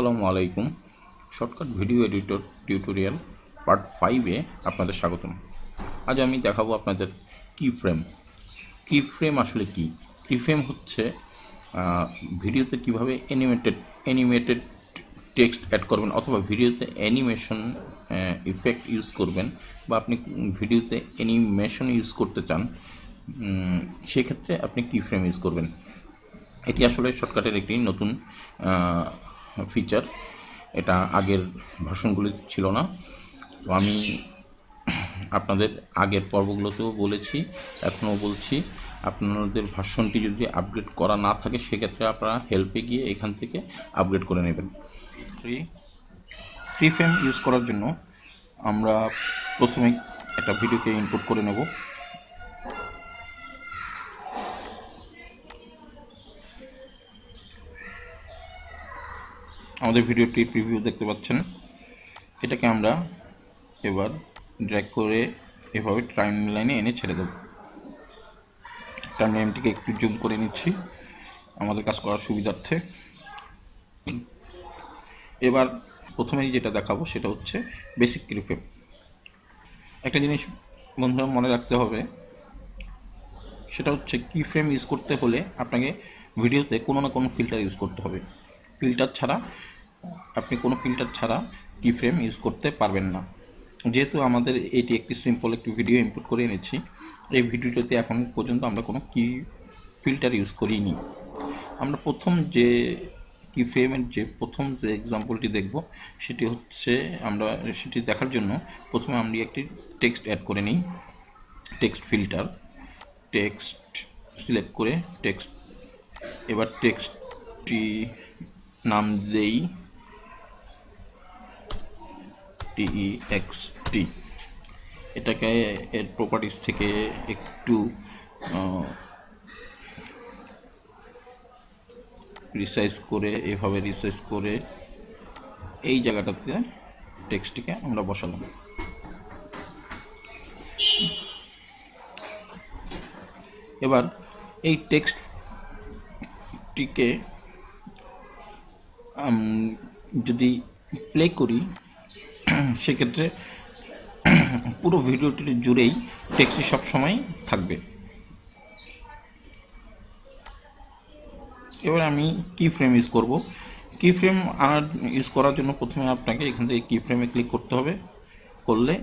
আসসালামু আলাইকুম। Shortcut video editor tutorial part ফাইভে আপনাদের স্বাগতম। আজ আমি দেখাবো আপনাদের কি ফ্রেম কি ফ্রেম আসলে কি? কি ফ্রেম হচ্ছে ভিডিওতে কীভাবে অ্যানিমেটেড অ্যানিমেটেড টেক্সট অ্যাড করবেন অথবা ভিডিওতে অ্যানিমেশন ইফেক্ট ইউজ করবেন বা আপনি ভিডিওতে অ্যানিমেশন ইউজ করতে চান সেক্ষেত্রে আপনি কি ফ্রেম ইউজ করবেন। এটি আসলে শর্টকাটের একটি নতুন ফিচার এটা আগের ভার্সনগুলিতে ছিল না। তো আমি আপনাদের আগের পর্বগুলোতেও বলেছি, এখনও বলছি, আপনাদের ভাষণটি যদি আপগ্রেড করা না থাকে, সেক্ষেত্রে আপনারা হেল্পে গিয়ে এখান থেকে আপগ্রেড করে নেবেন। ফ্রি ফ্রি ফ্রেম ইউজ করার জন্য আমরা প্রথমেই একটা ভিডিওকে ইনপুট করে নেব। আমাদের ভিডিওটি প্রিভিউ দেখতে পাচ্ছেন। এটাকে আমরা এবার ড্র্যাগ করে এভাবে টাইম লাইনে এনে ছেড়ে দেব। টাইম লাইনটিকে একটু জুম করে নিচ্ছি আমাদের কাজ করার সুবিধার্থে। এবার প্রথমেই যেটা দেখাবো সেটা হচ্ছে বেসিক ক্রিফেপ একটা জিনিস বন্ধুরা মনে রাখতে হবে, সেটা হচ্ছে কি ফ্রেম ইউজ করতে হলে আপনাকে ভিডিওতে কোনো না কোনো ফিল্টার ইউজ করতে হবে। ফিল্টার ছাড়া আপনি কোনো ফিল্টার ছাড়া কি ফ্রেম ইউজ করতে পারবেন না। যেহেতু আমাদের এটি একটি সিম্পল একটি ভিডিও ইনপুট করে এনেছি, এই ভিডিওটিতে এখন পর্যন্ত আমরা কোনো কি ফিল্টার ইউজ করিনি। আমরা প্রথম যে কি ফ্রেমের যে প্রথম যে এক্সাম্পলটি দেখব, সেটি হচ্ছে আমরা সেটি দেখার জন্য প্রথমে আমরা একটি টেক্সট অ্যাড করে নিই টেক্সট ফিল্টার টেক্সট সিলেক্ট করে টেক্সট এবার টেক্সটটি নাম দেই। টি এটাকে এর প্রপার্টিস থেকে একটু রিসাইজ করে, এভাবে রিসাইজ করে এই জায়গাটাতে টেক্সটটিকে আমরা বসালাম। এবার এই টেক্সটটিকে যদি প্লে করি সেক্ষেত্রে পুরো ভিডিওটির জুড়েই টেক্সটি সবসময় থাকবে। এবার আমি কি ফ্রেম ইউজ করব। কি ফ্রেম আর ইউজ করার জন্য প্রথমে আপনাকে এখান থেকে কি ফ্রেমে ক্লিক করতে হবে। করলে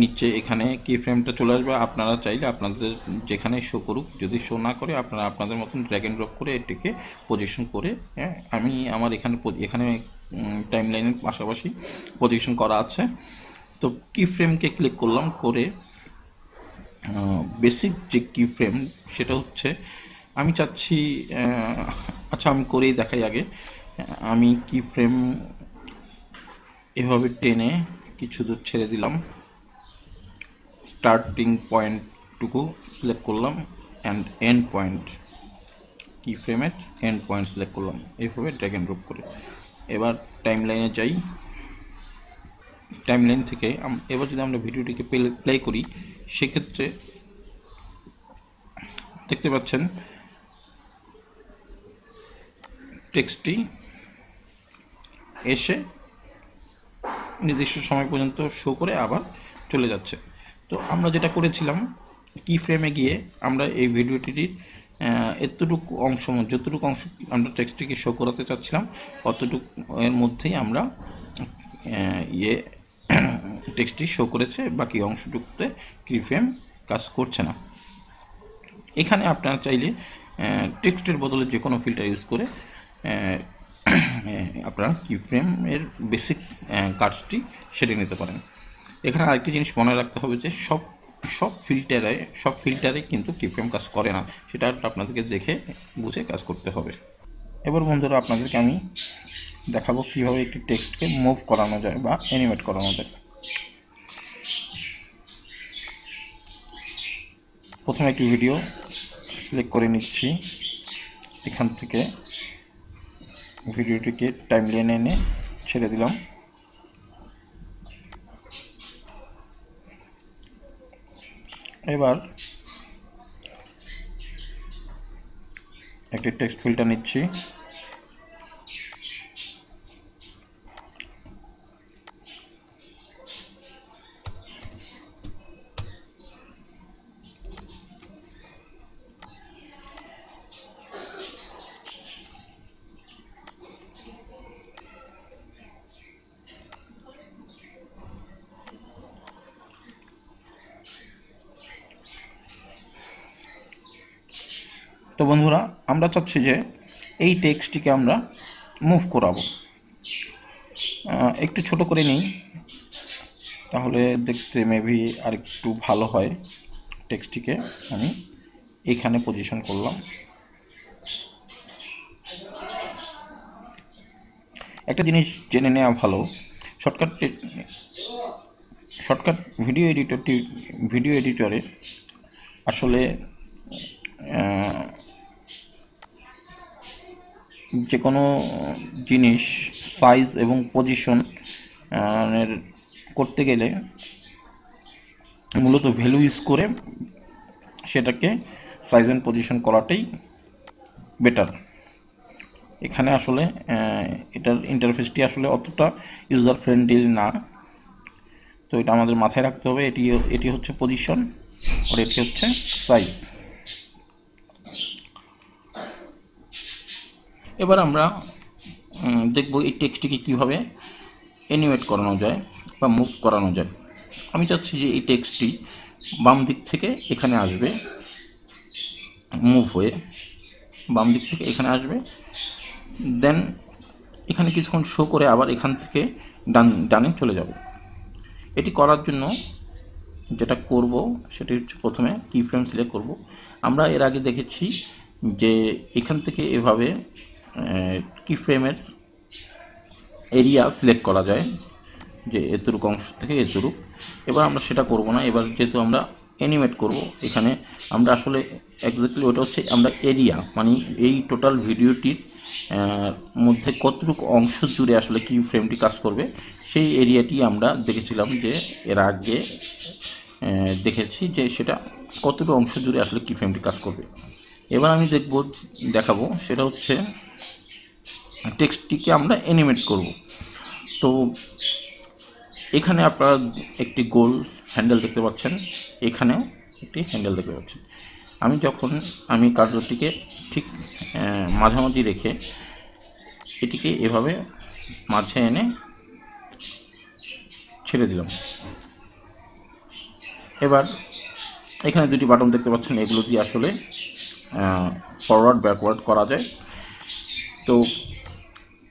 নিচে এখানে কি ফ্রেমটা চলে আসবে। আপনারা চাইলে আপনাদের যেখানে শো করুক, যদি শো না করে, আপনারা আপনাদের মতন ড্র্যাগ অ্যান্ড ড্রপ করে এটিকে পজিশন করে হ্যাঁ আমি আমার এখানে এখানে টাইম লাইনের পাশাপাশি পজিশন করা আছে। তো কি ফ্রেমকে ক্লিক করলাম, করে বেসিক যে কি ফ্রেম সেটা হচ্ছে, আমি চাচ্ছি আচ্ছা আমি করেই দেখাই আগে। আমি কি ফ্রেম এভাবে টেনে কিছু দূর ছেড়ে দিলাম। স্টার্টিং পয়েন্টটুকু সিলেক্ট করলাম অ্যান্ড এন্ড পয়েন্ট কি ফ্রেমের এন্ড পয়েন্ট সিলেক্ট করলাম। এইভাবে ড্র্যাগ অ্যান্ড ড্রপ করে। এবার টাইম লাইনে যাই। টাইম লাইন থেকে এবার যদি আমরা ভিডিওটিকে প্লে করি, সেক্ষেত্রে দেখতে পাচ্ছেন টেক্সটটি এসে নির্দিষ্ট সময় পর্যন্ত শো করে আবার চলে যাচ্ছে। তো আমরা যেটা করেছিলাম কি ফ্রেমে গিয়ে আমরা এই ভিডিওটির এতটুকু অংশ, যতটুকু অংশ আমরা টেক্সটটিকে শো করাতে চাচ্ছিলাম, অতটুকু এর মধ্যেই আমরা ইয়ে টেক্সটটি শো করেছে, বাকি অংশটুকুতে কি ফ্রেম কাজ করছে না। এখানে আপনারা চাইলে টেক্সটের বদলে যে কোনো ফিল্টার ইউজ করে আপনারা কি ফ্রেমের বেসিক কাজটি সেরে নিতে পারেন। এখানে আরেকটি জিনিস মনে রাখতে হবে যে সব সব ফিল্টারে সব ফিল্টারে কিন্তু কিফ্রেম কাজ করে না। সেটা আপনাদেরকে দেখে বুঝে কাজ করতে হবে। এবার বন্ধুরা, আপনাদেরকে আমি দেখাবো কীভাবে একটি টেক্সটকে মুভ করানো যায় বা অ্যানিমেট করানো যায়। প্রথমে একটি ভিডিও সিলেক্ট করে নিচ্ছি। এখান থেকে ভিডিওটিকে টাইম লাইনে এনে ছেড়ে দিলাম। এবার একটি টেক্সট ফিল্টার নিচ্ছি। তো বন্ধুরা, আমরা চাচ্ছি যে এই টেক্সটটিকে আমরা মুভ করাবো। একটু ছোট করে নিই, তাহলে দেখতে মেবি আর একটু ভালো হয় টেক্সটটিকে। আমি এখানে পজিশন করলাম। একটা জিনিস জেনে নেওয়া ভালো shortcut shortcut video editor video এডিটরে আসলে যে কোনো জিনিস সাইজ এবং পজিশন এর করতে গেলে মূলত ভ্যালু ইউজ করে সেটাকে সাইজ অ্যান্ড পজিশন করাটাই বেটার এখানে আসলে এটার ইন্টারফেসটি আসলে অতটা ইউজার ফ্রেন্ডলি না। তো এটা আমাদের মাথায় রাখতে হবে, এটি এটি হচ্ছে পজিশন আর এটি হচ্ছে সাইজ এবার আমরা দেখব এই টেক্সটটিকে কীভাবে অ্যানিমেট করানো যায় বা মুভ করানো যায়। আমি চাচ্ছি যে এই টেক্সটটি বাম দিক থেকে এখানে আসবে মুভ হয়ে বাম দিক থেকে এখানে আসবে দেন এখানে কিছুক্ষণ শো করে আবার এখান থেকে ডান, ডানে চলে যাবে। এটি করার জন্য যেটা করব সেটি হচ্ছে প্রথমে কি ফ্রেম সিলেক্ট করব। আমরা এর আগে দেখেছি যে এখান থেকে এভাবে কি ফ্রেমের এরিয়া সিলেক্ট করা যায়, যে এতটুক অংশ থেকে এতটুক। এবার আমরা সেটা করব না, এবার যেহেতু আমরা অ্যানিমেট করব, এখানে আমরা আসলে এক্স্যাক্টলি ওটা হচ্ছে আমরা এরিয়া মানে এই টোটাল ভিডিওটির মধ্যে কতটুকু অংশ জুড়ে আসলে কি ফ্রেমটি কাজ করবে, সেই এরিয়াটি আমরা দেখেছিলাম যে এর আগে দেখেছি যে সেটা কতটুকু অংশ জুড়ে আসলে কি ফ্রেমটি কাজ করবে। এবার আমি দেখব, দেখাবো, সেটা হচ্ছে টেক্সটটিকে আমরা অ্যানিমেট করব। তো এখানে আপনারা একটি গোল হ্যান্ডেল দেখতে পাচ্ছেন, এখানেও একটি হ্যান্ডেল দেখতে পাচ্ছেন। আমি যখন, আমি কার্যটিকে ঠিক মাঝামাঝি রেখে এটিকে এভাবে মাঝে এনে ছেড়ে দিলাম। এবার এখানে দুটি বাটন দেখতে পাচ্ছেন, এগুলো দিয়ে আসলে ফরওয়ার্ড ব্যাকওয়ার্ড করা যায়। তো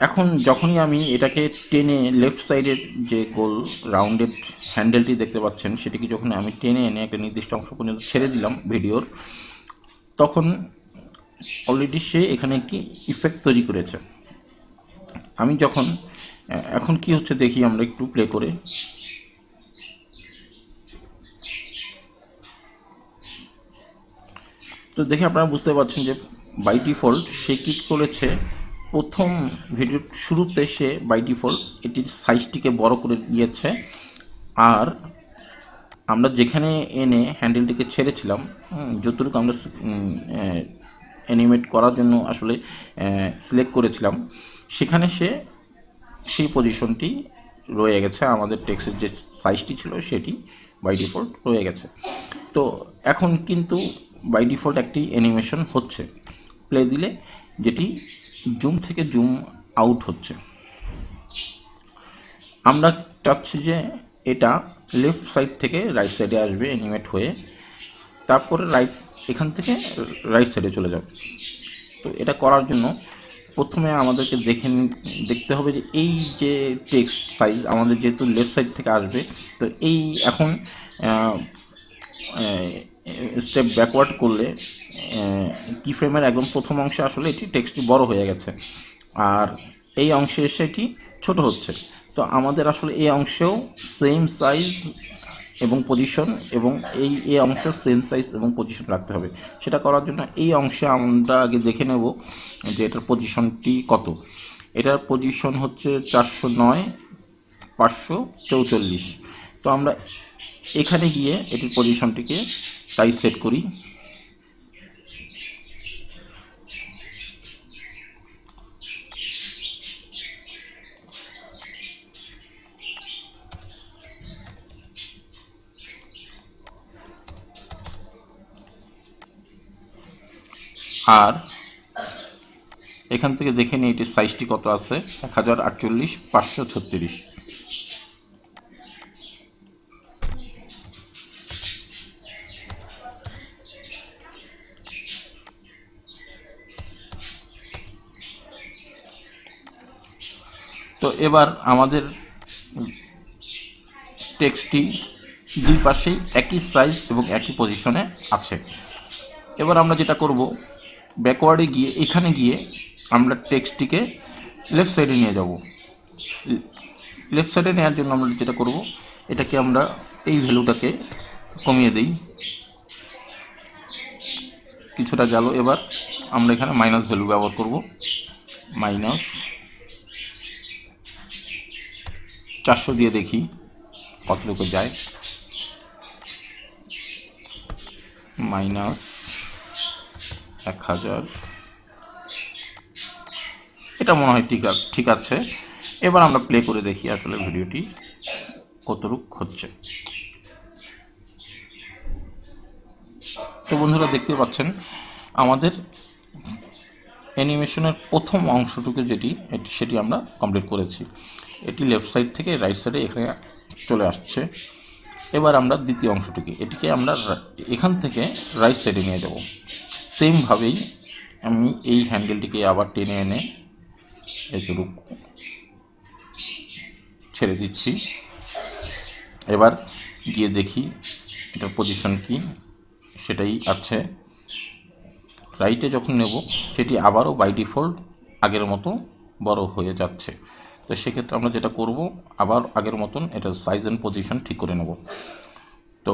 এখন যখনই আমি এটাকে টেনে লেফট সাইডের যে গোল রাউন্ডেড হ্যান্ডেলটি দেখতে পাচ্ছেন, সেটিকে যখন আমি টেনে এনে একটা নির্দিষ্ট অংশ পর্যন্ত ছেড়ে দিলাম ভিডিওর, তখন অলরেডি সে এখানে একটি ইফেক্ট তৈরি করেছে। আমি যখন এখন কি হচ্ছে দেখি আমরা একটু প্লে করে তো দেখে আপনারা বুঝতে পারছেন যে বাই ডিফল্ট সে কি করেছে, প্রথম ভিডিওর শুরুতে সে বাই ডিফল্ট এটির সাইজটিকে বড় করে দিয়েছে আর আমরা যেখানে এনে হ্যান্ডেলটিকে ছেড়েছিলাম যতটুকু আমরা অ্যানিমেট করার জন্য আসলে সিলেক্ট করেছিলাম, সেখানে সে সেই পজিশনটি রয়ে গেছে। আমাদের টেক্সের যে সাইজটি ছিল সেটি বাই ডিফল্ট রয়ে গেছে। তো এখন কিন্তু বাই ডিফল্ট একটি অ্যানিমেশন হচ্ছে। প্লে দিলে যেটি জুম থেকে জুম আউট হচ্ছে। আমরা চাচ্ছি যে এটা লেফট সাইড থেকে রাইট সাইডে আসবে অ্যানিমেট হয়ে। তারপরে রাইট এখান থেকে রাইট সাইডে চলে যাবে। তো এটা করার জন্য প্রথমে আমাদেরকে দেখে দেখতে হবে যে এই যে টেক্সট সাইজ আমাদের যেহেতু লেফট সাইড থেকে আসবে, তো এই এখন স্টেপ ব্যাকওয়ার্ড করলে কি ফ্রেমের একদম প্রথম অংশে আসলে এটি টেক্সটটি বড় হয়ে গেছে। আর এই অংশে এসে এটি ছোট হচ্ছে। তো আমাদের আসলে এই অংশেও সেম সাইজ এবং পজিশন এবং এই এই অংশের সেম সাইজ এবং পজিশন রাখতে হবে। সেটা করার জন্য এই অংশে আমরা আগে দেখে নেব যে এটার পজিশনটি কত। এটার পজিশন হচ্ছে চারশো নয়, পাঁচশো চৌচল্লিশ। তো আমরা এখানে গিয়ে এটির পজিশনটিকে সাইজ সেট করি। আর এখান থেকে দেখে নিই এটির সাইজটি কত আছে। এক হাজার আটচল্লিশ, পাঁচশো ছত্রিশ। তো এবার আমাদের টেক্সটটি দুই পাশেই একই সাইজ এবং একই পজিশনে আছে। এবার আমরা যেটা করব ব্যাকওয়ার্ডে গিয়ে, এখানে গিয়ে আমরা টেক্সটটিকে লেফট সাইডে নিয়ে যাব। লেফট সাইডে নেওয়ার জন্য আমরা যেটা করব, এটাকে আমরা এই ভ্যালুটাকে কমিয়ে দিই। কিছুটা গেল, এবার আমরা এখানে মাইনাস ভ্যালু ব্যবহার করব। মাইনাস চারশো দিয়ে দেখি, কতটুকু যায়। মাইনাস এক হাজার। এটা মনে হয় ঠিক আছে ঠিক আছে। এবার আমরা প্লে করে দেখি আসলে ভিডিওটি কতটুক হচ্ছে। তো বন্ধুরা, দেখতে পাচ্ছেন, আমাদের অ্যানিমেশনের প্রথম অংশটুকু যেটি সেটি আমরা কমপ্লিট করেছি। এটি লেফট সাইড থেকে রাইট সাইডে এখানে চলে আসছে। এবার আমরা দ্বিতীয় অংশটিকে, এটিকে আমরা এখান থেকে রাইট সাইডে নিয়ে যাব। সেমভাবেই আমি এই হ্যান্ডেলটিকে আবার টেনে এনে এতটুকু ছেড়ে দিচ্ছি। এবার গিয়ে দেখি এটার পজিশন কি, সেটাই আছে। রাইটে যখন নেব, সেটি আবারও বাই ডিফল্ট আগের মতো বড় হয়ে যাচ্ছে। তো সেক্ষেত্রে আমরা যেটা করব, আবার আগের মতন এটা সাইজ অ্যান্ড পজিশন ঠিক করে নেব। তো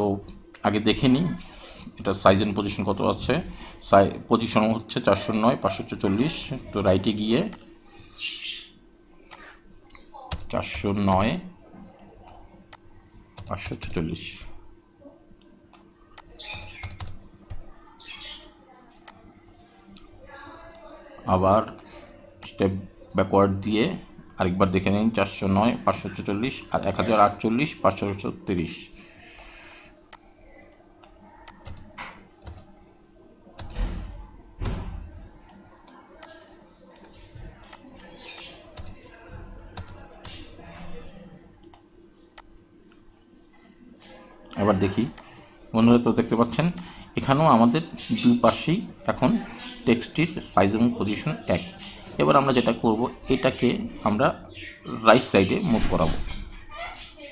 আগে দেখে নিই, এটা সাইজ অ্যান্ড পজিশন কত আছে? সাই পজিশন হচ্ছে চারশো নয়, পাঁচশো চল্লিশ তো রাইটে গিয়ে চারশো নয়, পাঁচশো ছেচল্লিশ আবার স্টেপ ব্যাকওয়ার্ড দিয়ে আরেকবার দেখে নিন, চারশো নয়, পাঁচশো ছেচল্লিশ আর এক হাজার আটচল্লিশ, পাঁচশো তিরিশ এবার দেখি। বন্ধুরা, তো দেখতে পাচ্ছেন এখানেও আমাদের দুই পাশেই এখন টেক্সটির সাইজ এবং পজিশন এক। এবার আমরা যেটা করব, এটাকে আমরা রাইট সাইডে মুভ করাবো।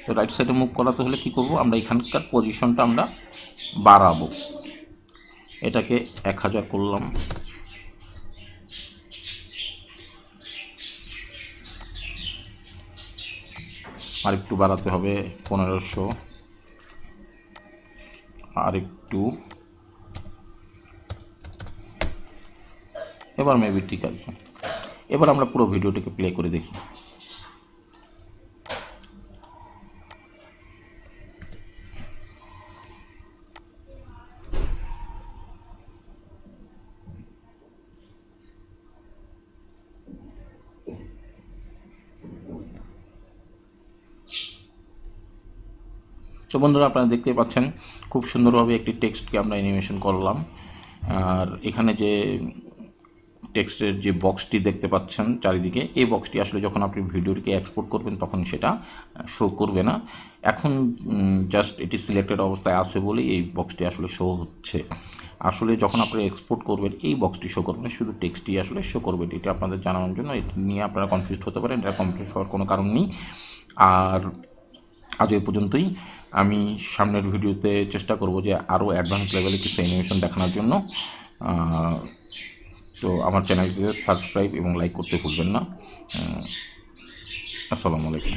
তো রাইট সাইডে মুভ করাতে হলে কি করব, আমরা এখানকার পজিশনটা আমরা বাড়াবো। এটাকে এক হাজার করলাম। আর একটু বাড়াতে হবে, পনেরোশো। আর একটু এবার মেবি ঠিক আছে। এবার আমরা পুরো ভিডিওটিকে প্লে করে দেখি। তো বন্ধুরা, আপনারা দেখতে পাচ্ছেন, খুব সুন্দরভাবে একটি টেক্সটকে আমরা অ্যানিমেশন করলাম। আর এখানে যে টেক্সটের যে বক্সটি দেখতে পাচ্ছেন চারিদিকে, এই বক্সটি আসলে যখন আপনি ভিডিওটিকে এক্সপোর্ট করবেন তখন সেটা শো করবে না। এখন জাস্ট এটি সিলেক্টেড অবস্থায় আছে বলে এই বক্সটি আসলে শো হচ্ছে। আসলে যখন আপনি এক্সপোর্ট করবেন, এই বক্সটি শো করবেন, শুধু টেক্সটি আসলে শো করবেন, এটি আপনাদের জানানোর জন্য। এটি নিয়ে আপনারা কনফিউজ হতে পারেন, এটা কনফিউজ হওয়ার কোনো কারণ নেই। আর আজ এই পর্যন্তই। আমি সামনের ভিডিওতে চেষ্টা করব যে আরও অ্যাডভান্স লেভেলে কিছু অ্যানিমেশন দেখানোর জন্য। তো আমার চ্যানেলটিকে সাবস্ক্রাইব এবং লাইক করতে ভুলবেন না। আসসালামু আলাইকুম।